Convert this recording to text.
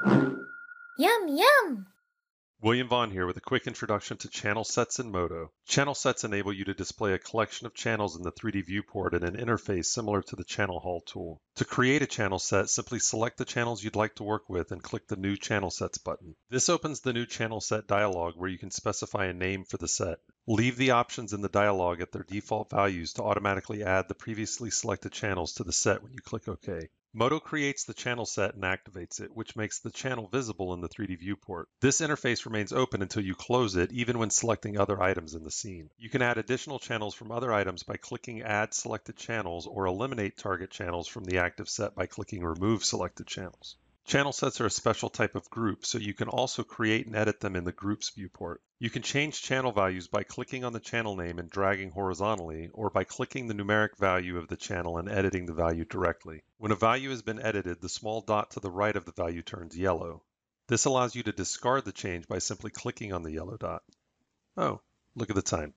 Yum, yum! William Vaughan here with a quick introduction to channel sets in Modo. Channel sets enable you to display a collection of channels in the 3D viewport in an interface similar to the Channel Haul tool. To create a channel set, simply select the channels you'd like to work with and click the New Channel Sets button. This opens the New Channel Set dialog where you can specify a name for the set. Leave the options in the dialog at their default values to automatically add the previously selected channels to the set when you click OK. Modo creates the channel set and activates it, which makes the channel visible in the 3D viewport. This interface remains open until you close it, even when selecting other items in the scene. You can add additional channels from other items by clicking Add Selected Channels or eliminate target channels from the active set by clicking Remove Selected Channels. Channel sets are a special type of group, so you can also create and edit them in the Groups viewport. You can change channel values by clicking on the channel name and dragging horizontally, or by clicking the numeric value of the channel and editing the value directly. When a value has been edited, the small dot to the right of the value turns yellow. This allows you to discard the change by simply clicking on the yellow dot. Oh, look at the time.